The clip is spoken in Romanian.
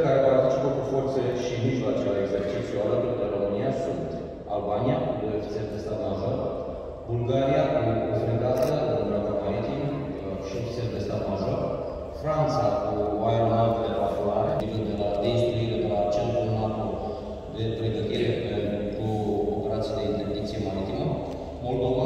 care participă cu forțe și mijloace la exercițiu alături de România sunt Albania, de ofițer de stat major, Bulgaria, cu o fregată, un maritim și ofițer de stat major, Franța, cu o aeronavă de patrulare, de la de instruire, de la centrul NATO de pregătire pentru operații de interdicție maritimă, Moldova,